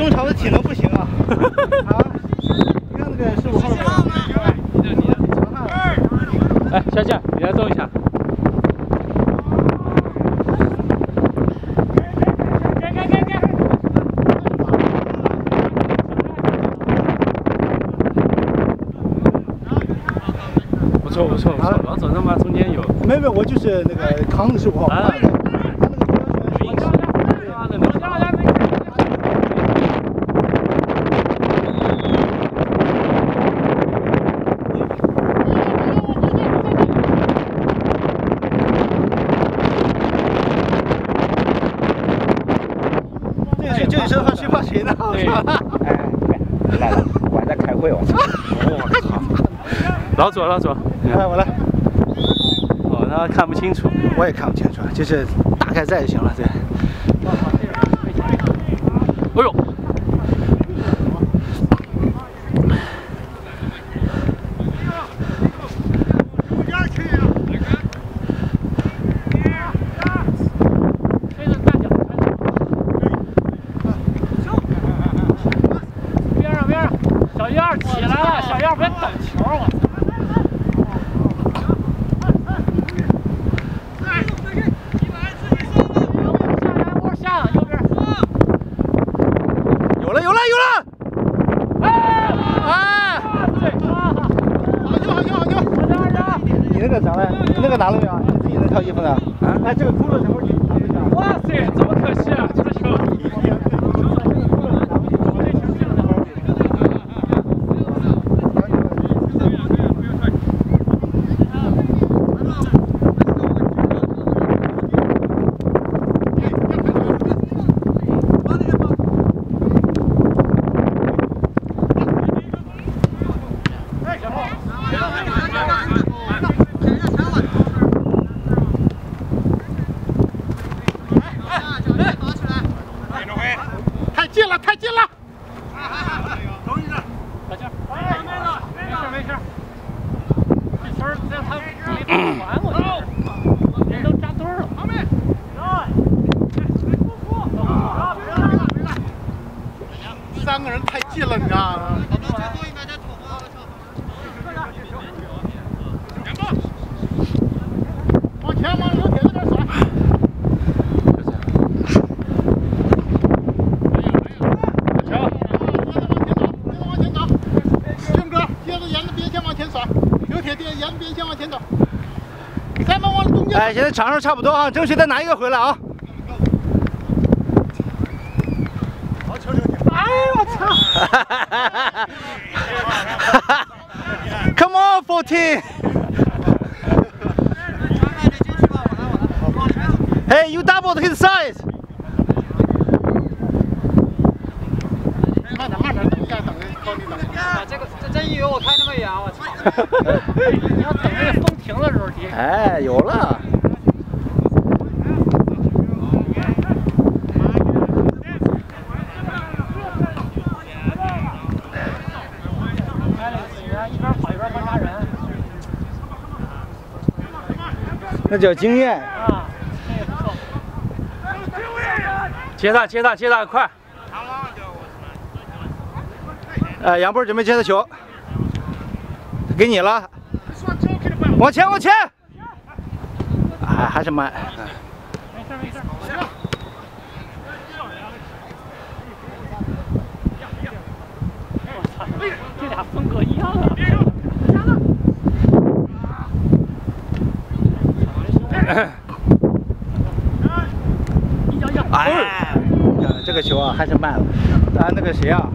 中场的体能不行啊。啊，你看那个十五号的。哎，小蒋，你来动一下。不错不错不错，老总他妈中间有。没有没有，我就是那个扛的十五号。啊这这这身上谁怕谁呢？对哎，来了，我还在开会，我操！我操！老左老左，来我来，哦，那看不清楚。我也看不清楚，就是大概在就行了。对。哎呦，边上边上，小燕起来了，小燕别等球，我操！下来波下右边，有了有了有了！哎！对，好球好球好球！二十二，你那个咋了？你那个拿了没有？你自己能挑衣服的？啊？哎，这个骷髅什么？哇塞，这么可惜啊，这个球。太近了，太近了！小静，哎，没事没事，这球在他没传过去，人都扎堆儿了。三个人太近了，你知道吗？往前往右铁那边甩。往前走，郑哥，接着沿着边线往前甩，刘铁沿沿着边线往前走。再往往中间。哎，现在场上差不多啊，争取再拿一个回来啊！哎我操！Come on, fourteen. Hey, you doubled his size. 慢点，慢点，等一下，等着，靠你等。啊，这个这真以为我开那么远，我操！你要等那个风停的时候踢。哎，有了。那叫经验。接他接他接他，快！呃，杨波准备接的球，给你了。往前，往前。哎，还是慢。没事没事。这俩风格一样啊！哎，这个球啊，还是慢了。啊，那个谁啊？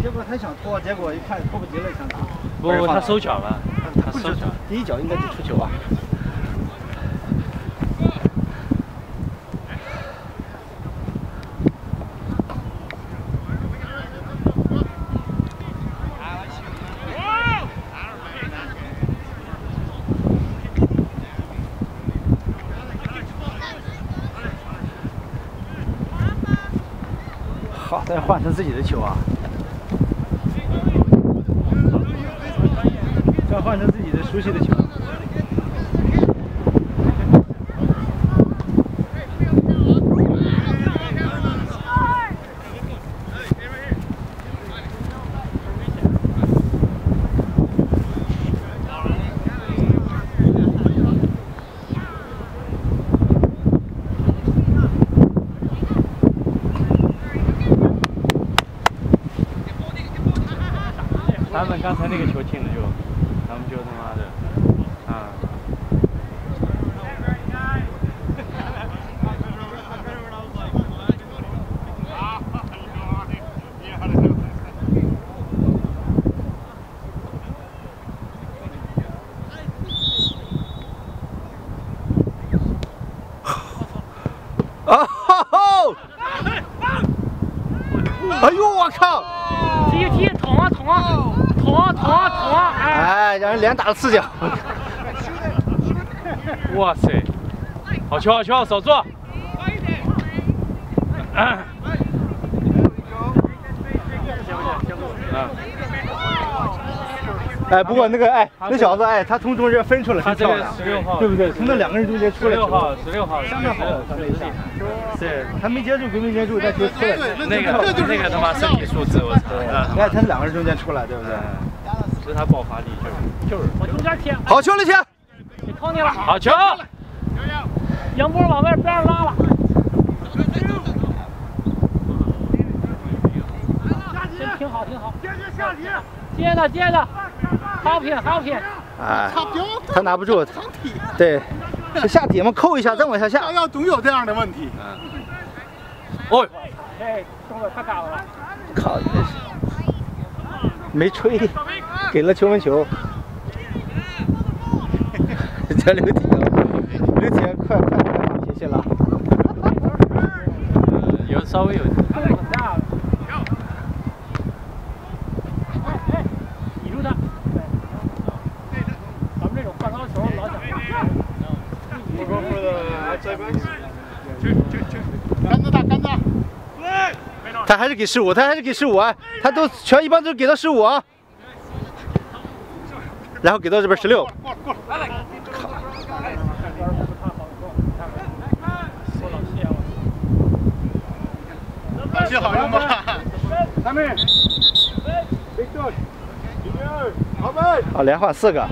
结果他想拖，结果一看拖不及了，想打。不不，他收脚了，他收脚，第一脚应该就出球啊。好，再换成自己的球啊！要换成自己的熟悉的球。他们刚才那个球进了。哎，哎，让人脸打了四脚。哇塞，好球好球，守住！啊哎，不过那个哎，那小子哎，他从中间分出来他这个很漂亮，十六号，对不对？从那两个人中间出来十六号，十六号，相当好，他那一下。是他没接住归没接住，但球出来了。那个那个他妈身体素质，我操！你看他两个人中间出来，对不对？是他爆发力就是就是。往中间贴，好球了，先。给托尼了，好球！杨波往外边拉了。真挺好挺好，接着接着，好拼好拼，哎，他拿不住，对，是下底嘛，扣一下再往下下。想要总有这样的问题。哦，哎，动作太大了，靠，没吹，给了球门球。加刘铁，刘铁，快快快发脾气了。有稍微有。动作很大了。哎哎，抵住他。对，咱们这种换高球老讲跟着他，跟着。他还是给十五，他还是给十五啊！他都全一般都给到十五啊，然后给到这边十六。老谢好用吗？咱们，啊，连换四个，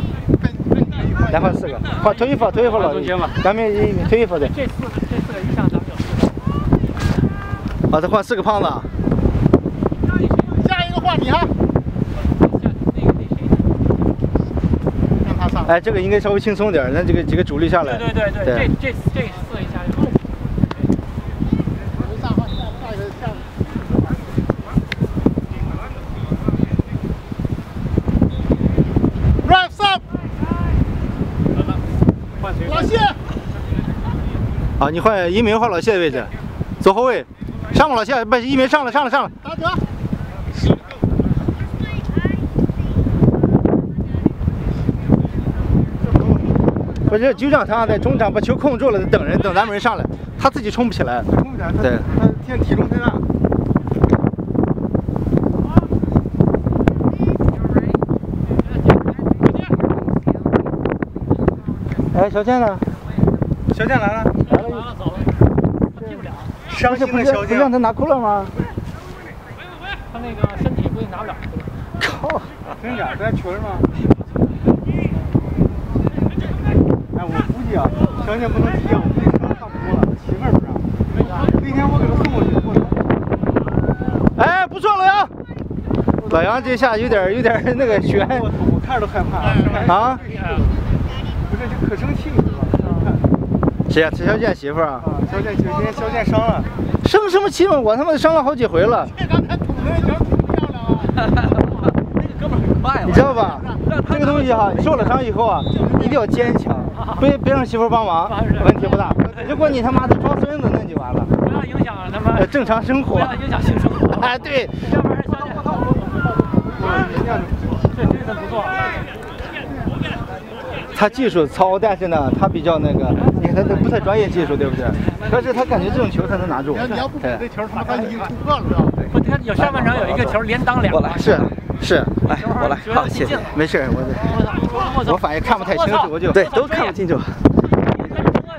连换四个，换退一副，退一副老中间吧咱们退一副的，这四个这四个一上咱们就四个。啊，再换四个胖子。下一个换你哈。哎，这个应该稍微轻松点儿，咱这个几个主力下来。对对对对，这这这四个一下就。上换下下一个下。Rise up，老谢，啊，你换一鸣换老谢的位置，左后卫，上吧老谢，不，一鸣上了上了上了。打者。不是，就让他在中场把球控住了，等人，等咱们人上来，他自己冲不起来。冲不起来，他对他现在体重太大。哎，小健呢？小健来了，伤心不是的小健。不让他拿裤了吗？他那个身体估计拿不了。靠！真假？在群吗？哎，我估计啊，小健不能踢啊，我估计伤差不多了，媳妇儿不让。那天我给他送过去，过去。哎，不错，老杨。老杨这下有点有点那个悬我操，我看着都害怕。啊！不是，就可生气了，谁呀？陈小健媳妇儿啊？啊，小健今天小健伤了。生什么气嘛？我他妈伤了好几回了，你知道吧？这个东西哈，受了伤以后啊，一定要坚强，别别让媳妇帮忙，问题不大。如果你他妈的装孙子，那就完了。不要影响他妈，，正常生活。不要影响性生活。哎，对，要不然小姐，这真是不错。他技术糙，但是呢，他比较那个，你看他这不太专业技术，对不对？但是他感觉这种球他能拿住。你要不补这对，球，他妈他已经突破了？不，他有上半场有一个球连当两个，是是，来，我来，好，谢谢。没事，我我操！我反应看不太清楚，我就对，都看不清楚。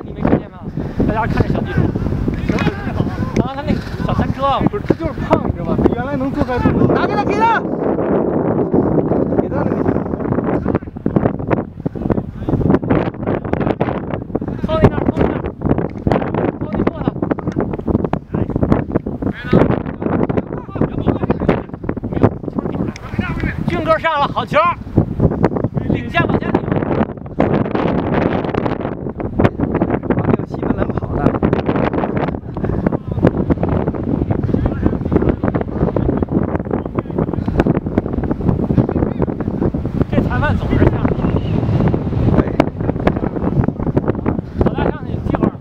你没看见吗？大家看这小技术。啊，他那个小餐车，不是，他就是胖，你知道吧？他原来能坐在这么拿给他，给他，给他那个。偷那边，偷那边，偷那过头。俊哥上了，好球，领先往前顶。没有气氛能跑的。这裁判总是像。对。老大上去踢会儿，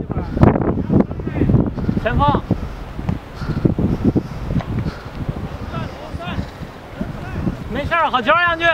前方。好球，杨俊，